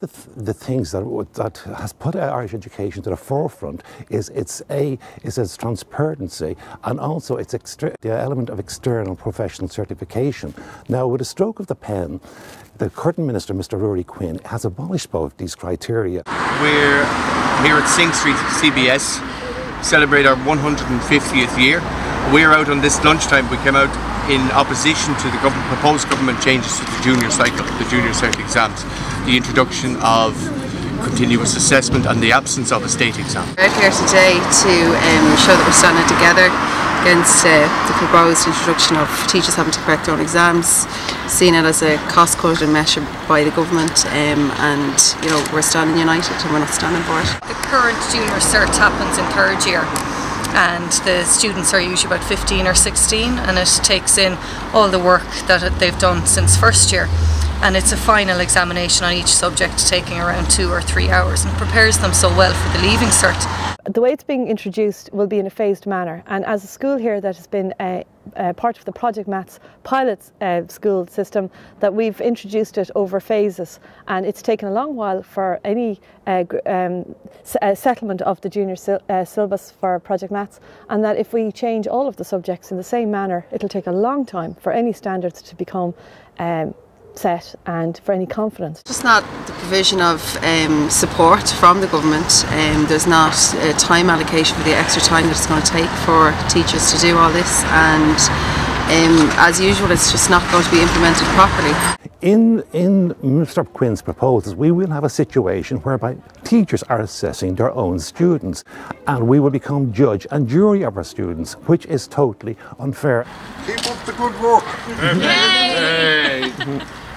The, th the things that, that has put Irish education to the forefront is its a is its transparency and also its the element of external professional certification. Now, with a stroke of the pen, the current minister, Mr. Ruairi Quinn, has abolished both these criteria. We're here at Synge Street CBS, celebrate our 150th year. We're out on this lunchtime. We came out in opposition to the government, proposed government changes to the junior cycle, the junior cert exams the introduction of continuous assessment and the absence of a state exam. We're here today to um, show that we're standing together against uh, the proposed introduction of teachers having to correct their own exams, seeing it as a cost cutting measure by the government um, and you know we're standing united and we're not standing for it. The current junior cert happens in third year and the students are usually about 15 or 16 and it takes in all the work that they've done since first year and it's a final examination on each subject taking around two or three hours and prepares them so well for the leaving cert. The way it's being introduced will be in a phased manner and as a school here that has been a, a part of the Project Maths pilot uh, school system that we've introduced it over phases. And it's taken a long while for any uh, um, uh, settlement of the junior uh, syllabus for Project Maths and that if we change all of the subjects in the same manner it'll take a long time for any standards to become um, set and for any confidence. Just not the provision of um, support from the government. Um, there's not a time allocation for the extra time that it's going to take for teachers to do all this and um, as usual it's just not going to be implemented properly. In, in Mr Quinn's proposals we will have a situation whereby teachers are assessing their own students and we will become judge and jury of our students which is totally unfair. Keep up the good work. Hey. Hey.